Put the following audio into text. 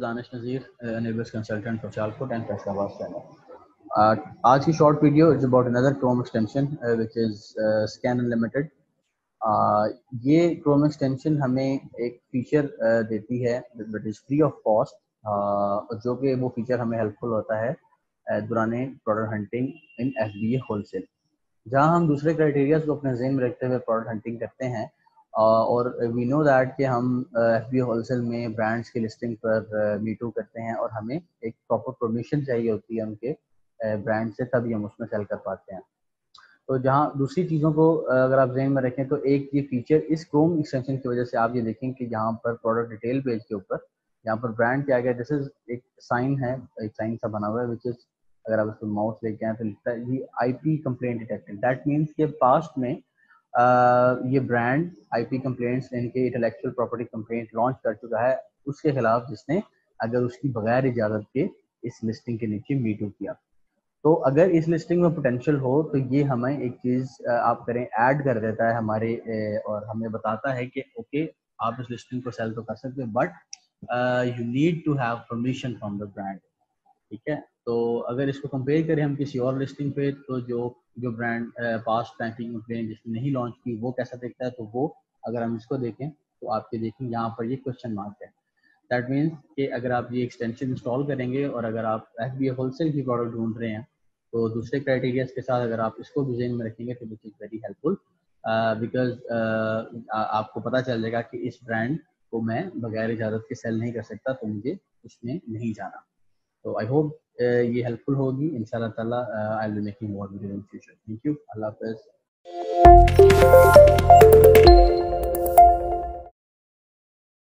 Danish Nazir neighbours consultant for चालकोट and Faisalabad channel आज की short video is about another Chrome extension which is scan unlimited ये Chrome extension हमें एक feature uh, देती है it is free of cost जो कि वो फीचर हमें हेल्पफुल होता है दुरान product hunting in F B A wholesale जहाँ हम दूसरे क्राइटेरियाज को अपने जेन में रखते हुए प्रोडक्ट हंटिंग करते हैं और वी नो दैट कि हम एफ़ बी होलसेल में ब्रांड्स की लिस्टिंग पर मीटू करते हैं और हमें एक प्रॉपर परमिशन चाहिए होती है उनके ब्रांड से, तभी हम उसमें सेल कर पाते हैं। तो जहाँ दूसरी चीज़ों को अगर आप जहन में रखें तो एक ये फीचर इस क्रोम एक्सटेंशन की वजह से आप ये देखें कि जहाँ पर प्रोडक्ट डिटेल पेज के ऊपर यहाँ पर ब्रांड क्या गया दिस इज़ एक साइन है, एक साइन सा बना हुआ है विच इज़ अगर आप उसको माउस लेके आए तो लिखता है ये IP complaint detected that means के पास्ट में ये ब्रांड आईपी कंप्लेंट्स इनके इंटेलेक्चुअल प्रॉपर्टी कंप्लेंट लॉन्च कर चुका है। उसके खिलाफ जिसने अगर उसकी बगैर इजाज़त के इस लिस्टिंग के नीचे मीटू किया। तो अगर इस लिस्टिंग में पोटेंशियल हो तो ये हमें एक चीज़ आप करें ऐड कर देता है हमारे और हमें बताता है कि ओके आप इस लिस्टिंग को सेल तो कर सकते हैं but you need to have permission from the brand ठीक है? तो अगर इसको कंपेयर करें हम किसी और लिस्टिंग पे तो जो जो ब्रांड पास्ट बैंकिंग कंप्लेन जिसने नहीं लॉन्च की, वो कैसा दिखता है? तो वो अगर हम इसको देखें तो आपके देखें यहाँ पर ये क्वेश्चन मार्क है। दैट मीन्स कि अगर आप ये एक्सटेंशन इंस्टॉल करेंगे और अगर आप एफ़ बी होलसेल की प्रोडक्ट ढूंढ रहे हैं तो दूसरे क्राइटेरियाज के साथ अगर आप इसको भी जेन में रखेंगे तो this is very helpful because आपको पता चल जाएगा कि इस ब्रांड को मैं बगैर इजाज़त के सेल नहीं कर सकता तो मुझे उसमें नहीं जाना। तो आई होप ये हेल्पफुल होगी। इन ताला I will making more video in future thank you अल्लाह हाफिज़